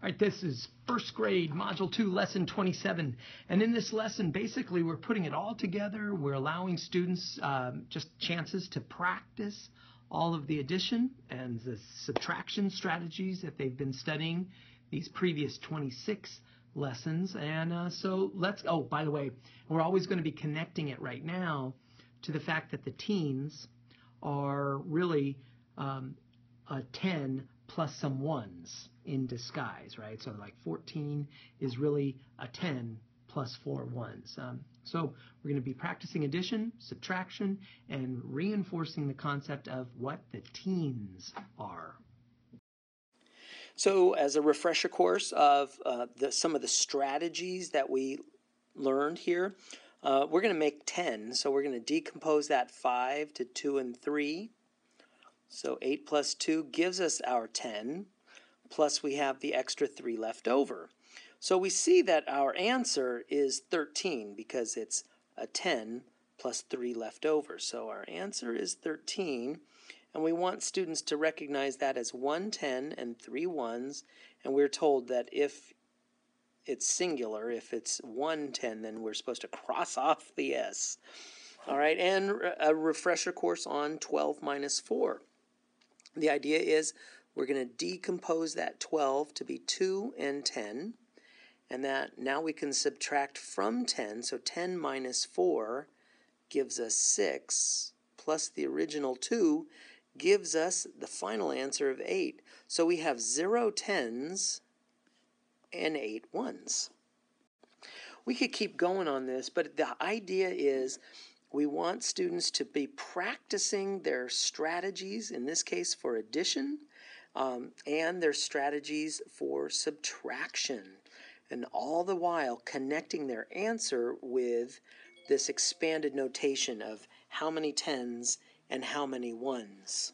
All right, this is first grade, Module 2, Lesson 27. And in this lesson, basically, we're putting it all together. We're allowing students um, just chances to practice all of the addition and the subtraction strategies that they've been studying these previous 26 lessons. And uh, so let's, oh, by the way, we're always going to be connecting it right now to the fact that the teens are really um, a 10 plus some ones in disguise, right? So like 14 is really a 10 plus four ones. Um, so we're going to be practicing addition, subtraction, and reinforcing the concept of what the teens are. So, as a refresher course of uh, the, some of the strategies that we learned here, uh, we're going to make 10. So, we're going to decompose that 5 to 2 and 3. So 8 plus 2 gives us our 10, plus we have the extra 3 left over. So we see that our answer is 13 because it's a 10 plus 3 left over. So our answer is 13, and we want students to recognize that as one 10 and three ones, and we're told that if it's singular, if it's one 10, then we're supposed to cross off the S. All right, and a refresher course on 12 minus 4. The idea is we're going to decompose that 12 to be 2 and 10. And that now we can subtract from 10. So 10 minus 4 gives us 6, plus the original 2 gives us the final answer of 8. So we have 0 tens and 8 ones. We could keep going on this, but the idea is we want students to be practicing their strategies, in this case for addition, um, and their strategies for subtraction. And all the while connecting their answer with this expanded notation of how many tens and how many ones.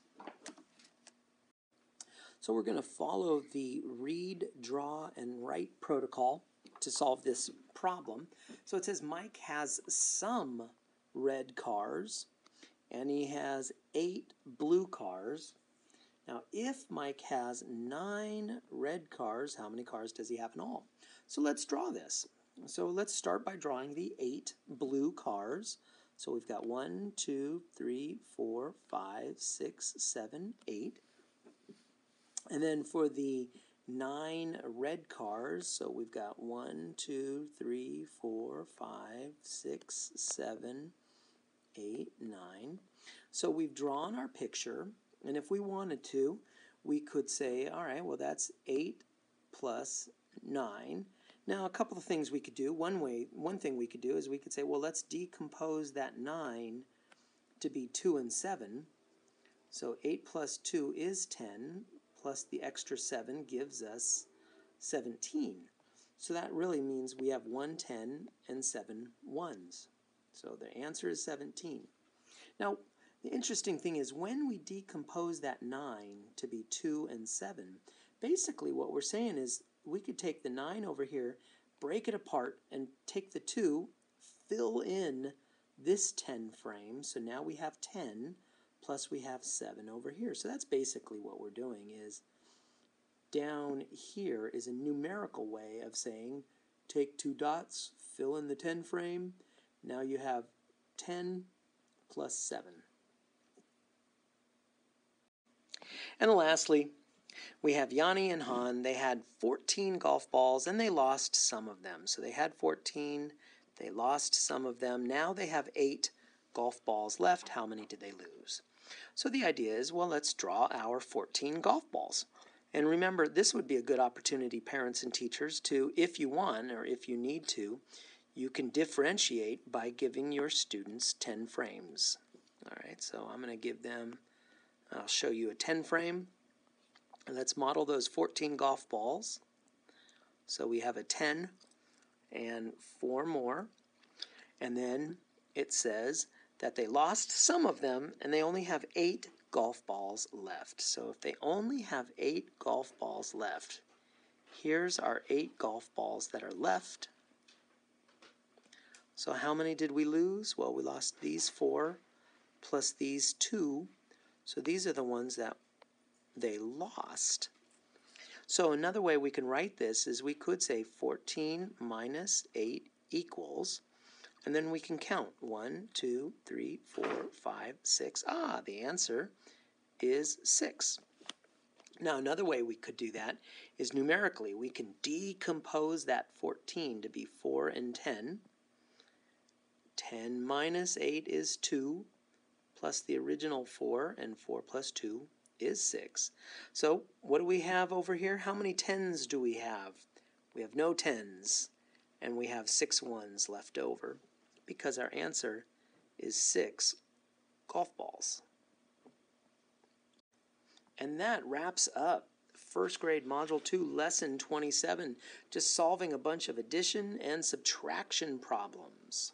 So we're going to follow the read, draw, and write protocol to solve this problem. So it says Mike has some red cars and he has eight blue cars. Now, if Mike has nine red cars, how many cars does he have in all? So let's draw this. So let's start by drawing the eight blue cars. So we've got one, two, three, four, five, six, seven, eight. And then for the nine red cars, so we've got one, two, three, four, five, six, seven, 8, 9. So we've drawn our picture, and if we wanted to, we could say, all right, well, that's 8 plus 9. Now, a couple of things we could do. One way, one thing we could do is we could say, well, let's decompose that 9 to be 2 and 7. So 8 plus 2 is 10, plus the extra 7 gives us 17. So that really means we have one 10 and seven ones. So the answer is 17. Now, the interesting thing is when we decompose that 9 to be 2 and 7, basically what we're saying is we could take the 9 over here, break it apart, and take the 2, fill in this 10 frame. So now we have 10 plus we have 7 over here. So that's basically what we're doing is down here is a numerical way of saying take two dots, fill in the 10 frame, now you have 10 plus 7. And lastly, we have Yanni and Han. They had 14 golf balls and they lost some of them. So they had 14, they lost some of them. Now they have 8 golf balls left. How many did they lose? So the idea is well, let's draw our 14 golf balls. And remember, this would be a good opportunity, parents and teachers, to, if you want or if you need to, you can differentiate by giving your students 10 frames. All right, so I'm going to give them, I'll show you a 10 frame. And let's model those 14 golf balls. So we have a 10 and four more. And then it says that they lost some of them and they only have eight golf balls left. So if they only have eight golf balls left, here's our eight golf balls that are left. So how many did we lose? Well, we lost these four plus these two. So these are the ones that they lost. So another way we can write this is we could say 14 minus 8 equals, and then we can count 1, 2, 3, 4, 5, 6. Ah, the answer is 6. Now, another way we could do that is numerically. We can decompose that 14 to be 4 and 10. 10 minus 8 is 2, plus the original 4, and 4 plus 2 is 6. So what do we have over here? How many 10s do we have? We have no 10s, and we have 6 ones left over because our answer is 6 golf balls. And that wraps up first grade Module 2, Lesson 27, just solving a bunch of addition and subtraction problems.